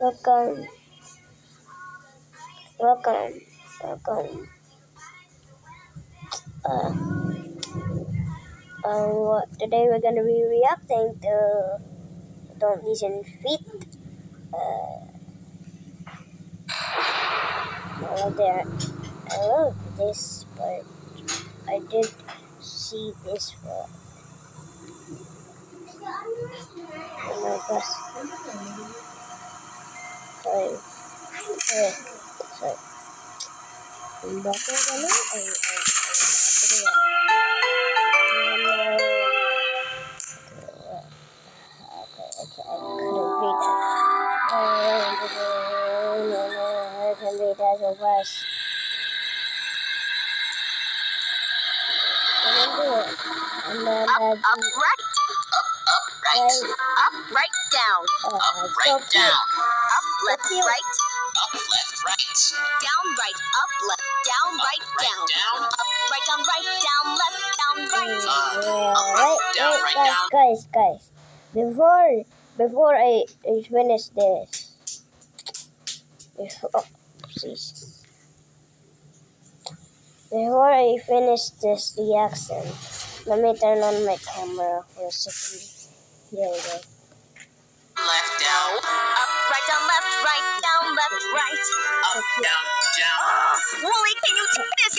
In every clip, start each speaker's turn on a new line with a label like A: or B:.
A: Welcome. Welcome. Welcome. Uh, what, today we're gonna be reacting to Don't Listen Feet. Uh, well, there. I love this, but I did see this one. Oh my gosh.
B: Up, up, right. Up, up, right. Up, right, down. Up, right, down. Up, left, right. Up, left, right. Down, right, up, left, down, right, down. Down. Up, right, down, right, down, left, down, right.
A: Yeah,
B: up,
A: wait,
B: down,
A: wait,
B: right,
A: guys,
B: down.
A: guys, guys. Before, before I, I finish this, before, oh, please. Before I finish this reaction, let me turn on my camera for a second. There we go.
B: Left, down. Up, right, down, left, right, down, left, right. Up, oh, down, down. Oh, Wooly, can you take this?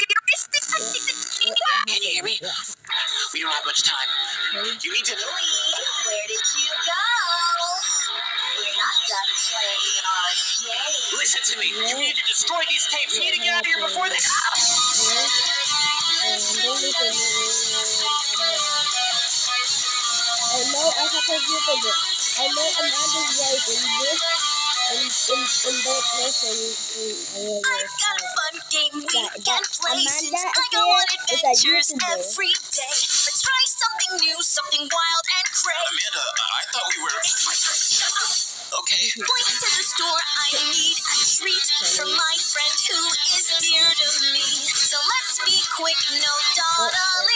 B: Can you hear me? We don't have much time. You need to. Wooly, Where did you go? We're not done playing our game. Listen to me. You need to destroy these tapes. You need to get out of here before they.
A: I know I have a YouTube. I know Amanda's right in this, in, in, in that lesson. In, in,
B: I've got a fun game we
A: Yeah,
B: can
A: that
B: play
A: Amanda
B: since I
A: is
B: go on
A: there, is a
B: adventures
A: YouTuber.
B: every day. Let's try something new, something wild and crazy.
C: Amanda, I thought we were.
B: It's my turn. Shut up.
C: Okay.
B: Going to the store, I need a treat from my friend who is dear to me. So let's be quick, no dawdling,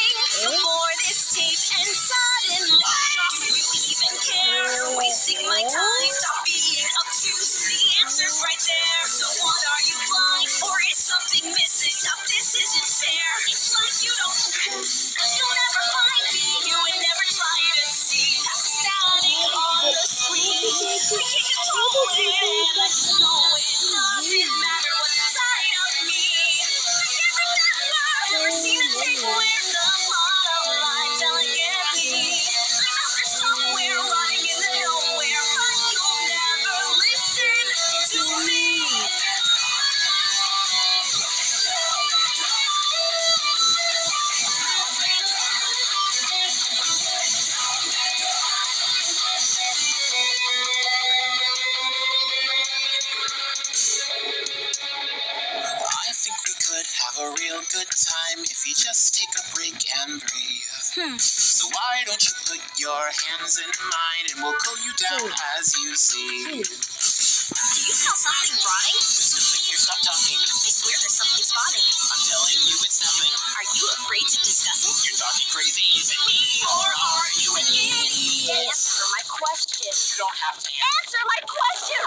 C: have a real good time if you just take a break and breathe.
B: Hmm.
C: So why don't you put your hands in mine and we'll cool you down as you see.
B: Do you smell something rotting?
C: Listen, here, stop talking.
B: I swear there's something spotting.
C: I'm telling you it's nothing.
B: Are you afraid to discuss it?
C: You're talking crazy. Is it me or are you an idiot?
B: Answer my question.
C: You don't have to answer.
B: Answer my question!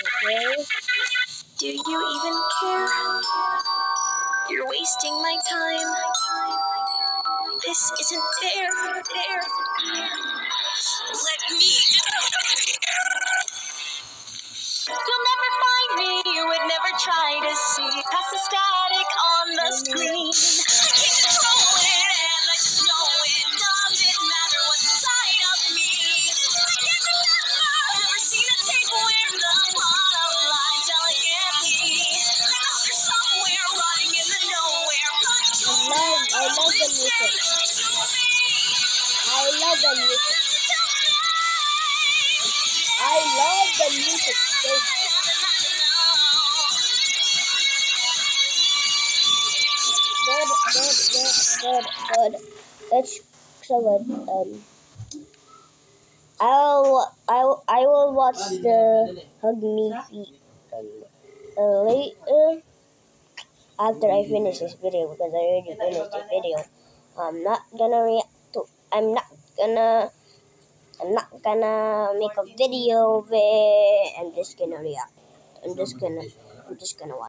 A: Okay.
B: Do you even care? You're wasting my time. This isn't fair. Fair. The
A: music. I love the music. So, good, good, good, good, good. That's so good. Um, I'll, I'll, I will watch the Hug Me um, later after I finish this video because I already finished the video. I'm not gonna react. I'm not gonna I'm not gonna make a video of it. I'm just gonna react. I'm just gonna, I'm just gonna watch.